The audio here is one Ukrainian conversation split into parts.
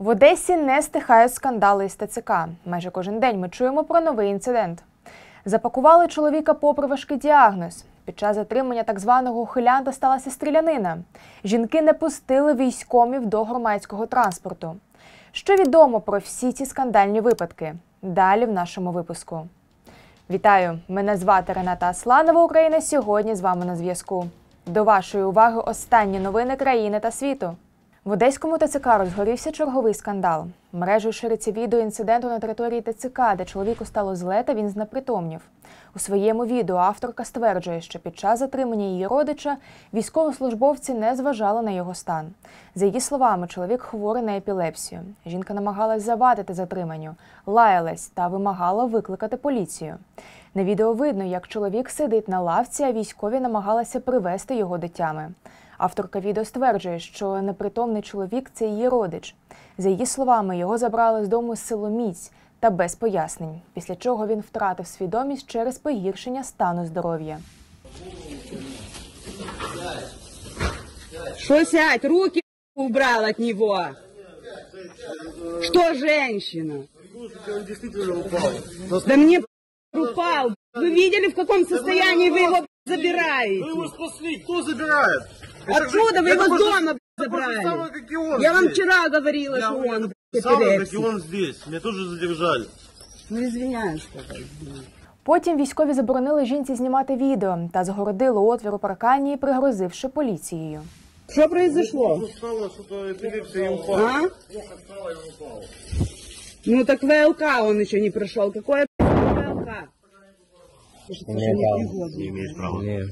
В Одесі не стихають скандали із ТЦК. Майже кожен день ми чуємо про новий інцидент. Запакували чоловіка попри важкий діагноз. Під час затримання так званого ухилянта сталася стрілянина. Жінки не пустили військомів до громадського транспорту. Що відомо про всі ці скандальні випадки? Далі в нашому випуску. Вітаю! Мене звати Рената Асланова. Україна сьогодні з вами на зв'язку. До вашої уваги останні новини країни та світу. В Одеському ТЦК розгорівся черговий скандал. Мережею шириться відео інциденту на території ТЦК, де чоловіку стало зле та він знепритомнів. У своєму відео авторка стверджує, що під час затримання її родича військовослужбовці не зважали на його стан. За її словами, чоловік хворий на епілепсію. Жінка намагалась завадити затриманню, лаялась та вимагала викликати поліцію. На відео видно, як чоловік сидить на лавці, а військові намагалися привести його до тями. Авторка відео стверджує, що непритомний чоловік це її родич. За її словами, його забрали з дому силоміць та без пояснень, після чого він втратив свідомість через погіршення стану здоров'я. Что сядь, руки убрал от него. Что женщина? Да мне упал. Вы видели, в каком состоянии вы его Вы его забираете? спасли, кто забирает? Это Откуда же- вы это его то же- дома это то же самое, забрали? как и он Я вам здесь. вчера говорила, Я что говорю, он это самое, как и эпилепсия. он здесь. Меня тоже задержали. Ну извиняюсь, что так. Потім військові заборонили жінці знімати відео та загородили отвір у паркані, пригрозивши поліцією. Что произошло? Ну, стало что-то эпилепсия и упал. А? Ну так ВЛК он еще не прошел. Какое ВЛК? Не дал. Не имеешь права. Не,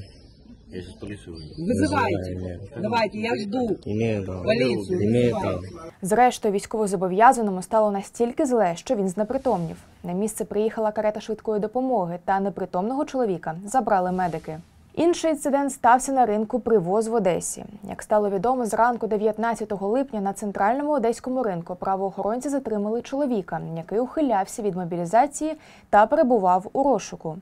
Я сейчас полицию вызову. Вызывайте. не, Давайте, я жду. имею право. Полицию Имею вызывайте. право. Зрештою, військовозобов'язаному стало настільки зле, що він знепритомнів. На місце приїхала карета швидкої допомоги, та непритомного чоловіка забрали медики. Інший інцидент стався на ринку привоз в Одесі. Як стало відомо, зранку 19 липня на центральному одеському ринку правоохоронці затримали чоловіка, який ухилявся від мобілізації та перебував у розшуку.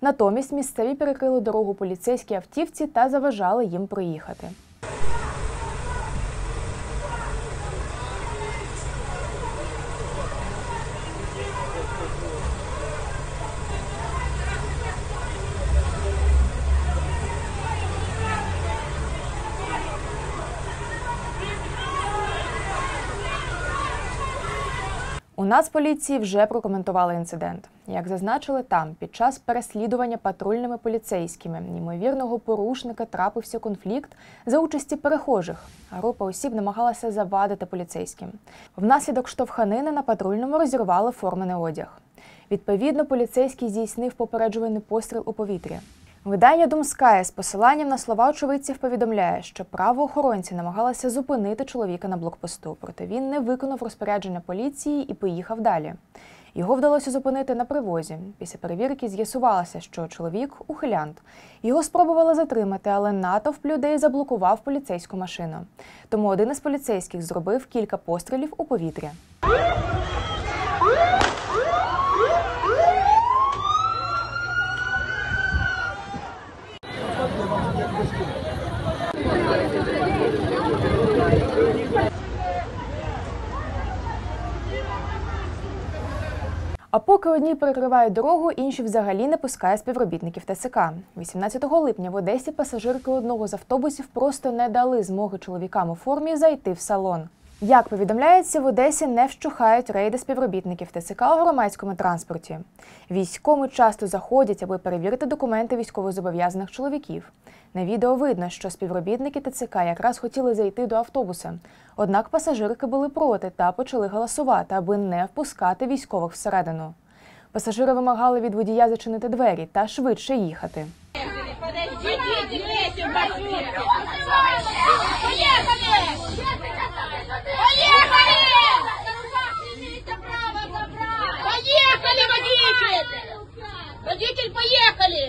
Натомість місцеві перекрили дорогу поліцейській автівці та заважали їм проїхати. Нацполіції вже прокоментували інцидент. Як зазначили там, під час переслідування патрульними поліцейськими ймовірного порушника трапився конфлікт за участі перехожих. Група осіб намагалася завадити поліцейським. Внаслідок штовханини на патрульному розірвали формений одяг. Відповідно, поліцейський здійснив попереджувальний постріл у повітря. Видання Думская з посиланням на слова очевидців повідомляє, що правоохоронці намагалися зупинити чоловіка на блокпосту, проте він не виконав розпорядження поліції і поїхав далі. Його вдалося зупинити на привозі. Після перевірки з'ясувалося, що чоловік ухилянт. Його спробували затримати, але натовп людей заблокував поліцейську машину. Тому один із поліцейських зробив кілька пострілів у повітря. А поки одні перекривають дорогу, інші взагалі не пускає співробітників ТСК. 18 липня в Одесі пасажирки одного з автобусів просто не дали змоги чоловікам у формі зайти в салон. Як повідомляється, в Одесі не вщухають рейди співробітників ТЦК у громадському транспорті. Військоми часто заходять, аби перевірити документи військовозобов'язаних чоловіків. На відео видно, що співробітники ТЦК якраз хотіли зайти до автобуса. Однак пасажирки були проти та почали голосувати, аби не впускати військових всередину. Пасажири вимагали від водія зачинити двері та швидше їхати. Подождите, водитель! Поехали!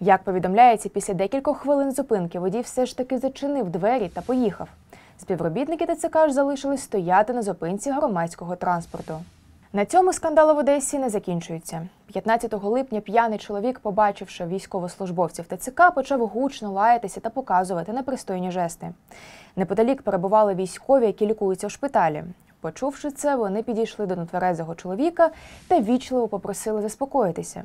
Як повідомляється, після декількох хвилин зупинки водій все ж таки зачинив двері та поїхав. Співробітники ТЦК ж залишились стояти на зупинці громадського транспорту. На цьому скандали в Одесі не закінчуються. 15 липня п'яний чоловік, побачивши військовослужбовців ТЦК, почав гучно лаятися та показувати непристойні жести. Неподалік перебували військові, які лікуються в шпиталі. Почувши це, вони підійшли до нетверезого чоловіка та вічливо попросили заспокоїтися.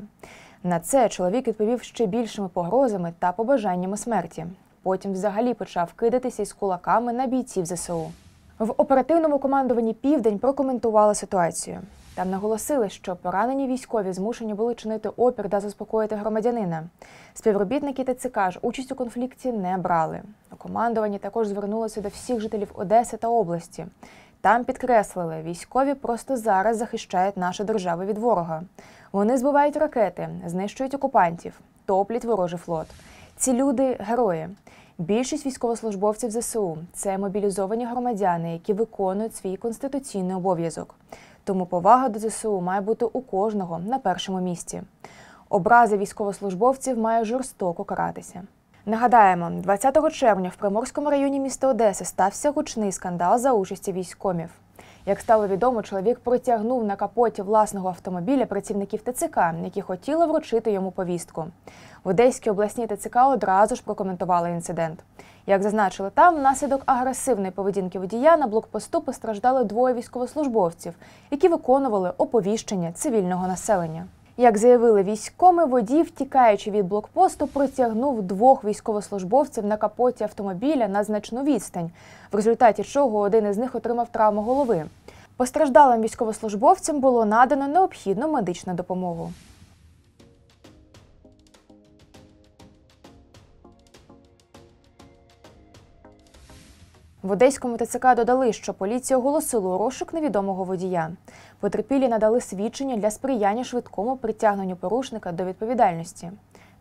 На це чоловік відповів ще більшими погрозами та побажаннями смерті. Потім взагалі почав кидатися із кулаками на бійців ЗСУ. В оперативному командуванні Південь прокоментували ситуацію. Там наголосили, що поранені військові змушені були чинити опір та заспокоїти громадянина. Співробітники ТЦК ж участь у конфлікті не брали. У командуванні також звернулося до всіх жителів Одеси та області. Там підкреслили, військові просто зараз захищають нашу державу від ворога. Вони збивають ракети, знищують окупантів, топлять ворожий флот. Ці люди герої. Більшість військовослужбовців ЗСУ це мобілізовані громадяни, які виконують свій конституційний обов'язок. Тому повага до ЗСУ має бути у кожного на першому місці. Образи військовослужбовців має жорстоко каратися. Нагадаємо, 20 червня в Приморському районі міста Одеси стався гучний скандал за участі військомів. Як стало відомо, чоловік протягнув на капоті власного автомобіля працівників ТЦК, які хотіли вручити йому повістку. В Одеській обласній ТЦК одразу ж прокоментували інцидент. Як зазначили там, внаслідок агресивної поведінки водія на блокпосту постраждали двоє військовослужбовців, які виконували оповіщення цивільного населення. Як заявили військоми, водій, втікаючи від блокпосту, протягнув двох військовослужбовців на капоті автомобіля на значну відстань, в результаті чого один із них отримав травму голови. Постраждалим військовослужбовцям було надано необхідну медичну допомогу. В Одеському ТЦК додали, що поліція оголосила розшук невідомого водія. Потерпілі надали свідчення для сприяння швидкому притягненню порушника до відповідальності.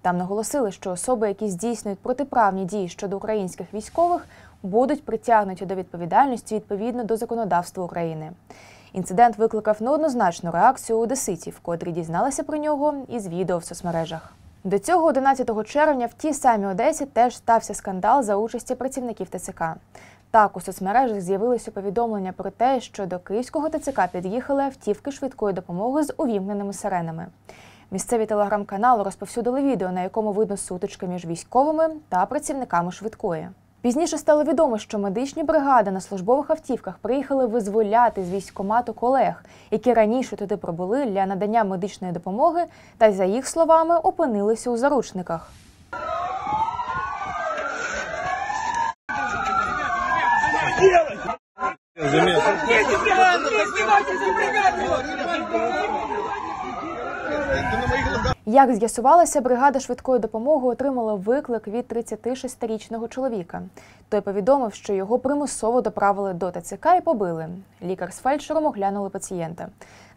Там наголосили, що особи, які здійснюють протиправні дії щодо українських військових, будуть притягнуті до відповідальності відповідно до законодавства України. Інцидент викликав неоднозначну реакцію одеситів, котрі дізналися про нього із відео в соцмережах. До цього 11 червня в тій самій Одесі теж стався скандал за участі працівників ТЦК. Так, у соцмережах з'явилися повідомлення про те, що до київського ТЦК під'їхали автівки швидкої допомоги з увімкненими сиренами. Місцеві телеграм-канали розповсюдили відео, на якому видно сутички між військовими та працівниками швидкої. Пізніше стало відомо, що медичні бригади на службових автівках приїхали визволяти з військкомату колег, які раніше туди прибули для надання медичної допомоги, та за їх словами опинилися у заручниках. Як з'ясувалося, бригада швидкої допомоги отримала виклик від 36-річного чоловіка. Той повідомив, що його примусово доправили до ТЦК і побили. Лікар з фельдшером оглянули пацієнта.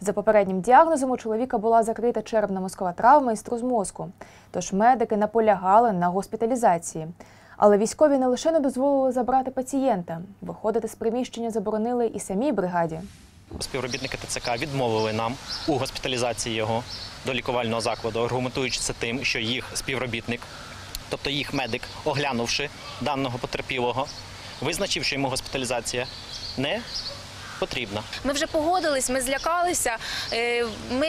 За попереднім діагнозом у чоловіка була закрита черепно-мозкова травма і струс мозку. Тож медики наполягали на госпіталізації. Але військові не лише не дозволили забрати пацієнта, виходити з приміщення заборонили і самій бригаді. Співробітники ТЦК відмовили нам у госпіталізації його до лікувального закладу, аргументуючи це тим, що їх співробітник, тобто їх медик, оглянувши даного потерпілого, визначив, що йому госпіталізація не потрібна. Ми вже погодились, ми злякалися. е, Ми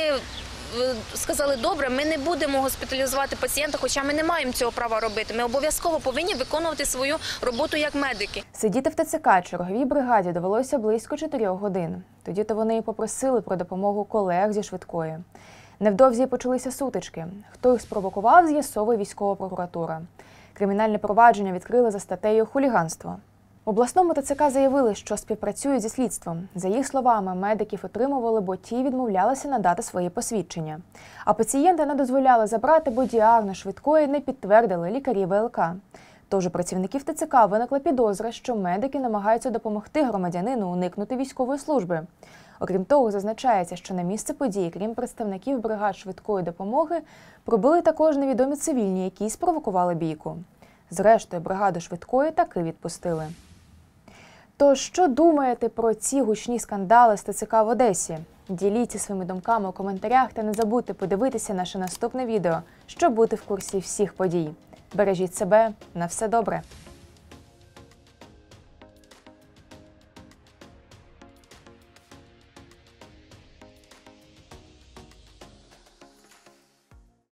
сказали, добре, ми не будемо госпіталізувати пацієнта, хоча ми не маємо цього права робити. Ми обов'язково повинні виконувати свою роботу як медики. Сидіти в ТЦК черговій бригаді довелося близько 4 годин. Тоді то вони і попросили про допомогу колег зі швидкої. Невдовзі почалися сутички. Хто їх спровокував, з'ясовує військова прокуратура. Кримінальне провадження відкрили за статтею хуліганство. Обласному ТЦК заявили, що співпрацюють зі слідством. За їх словами, медиків отримували, бо ті відмовлялися надати свої посвідчення. А пацієнта не дозволяли забрати, бо діагноз швидкої не підтвердили лікарі ВЛК. Тож у працівників ТЦК виникла підозра, що медики намагаються допомогти громадянину уникнути військової служби. Окрім того, зазначається, що на місце події, крім представників бригад швидкої допомоги, прибули також невідомі цивільні, які спровокували бійку. Зрештою, бригаду швидкої таки відпустили. Тож, що думаєте про ці гучні скандали з ТЦК в Одесі? Діліться своїми думками у коментарях та не забудьте подивитися наше наступне відео, щоб бути в курсі всіх подій. Бережіть себе на все добре.